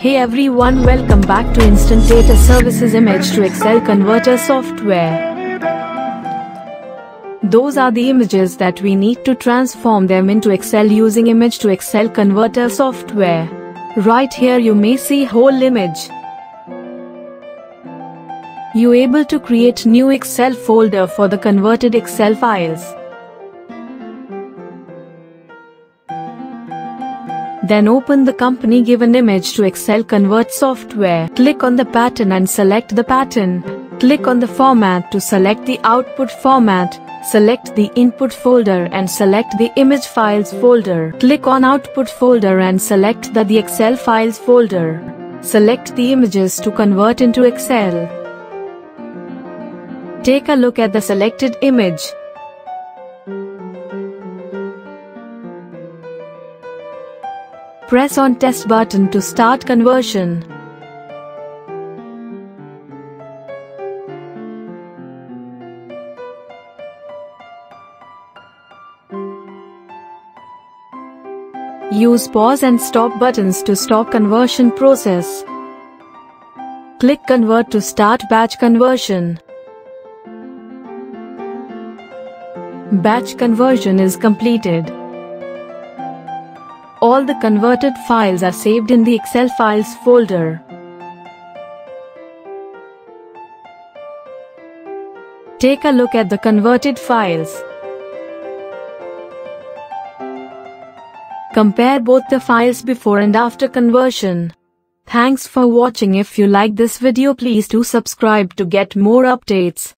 Hey everyone welcome back to Instant Data Services Image to Excel Converter software. Those are the images that we need to transform them into Excel using Image to Excel Converter software. Right here you may see whole image. You able to create new Excel folder for the converted Excel files. Then open the company given image to Excel Convert software. Click on the pattern and select the pattern. Click on the format to select the output format. Select the input folder and select the image files folder. Click on output folder and select the, the Excel files folder. Select the images to convert into Excel. Take a look at the selected image. Press on test button to start conversion. Use pause and stop buttons to stop conversion process. Click convert to start batch conversion. Batch conversion is completed. All the converted files are saved in the Excel files folder. Take a look at the converted files. Compare both the files before and after conversion. Thanks for watching if you like this video please do subscribe to get more updates.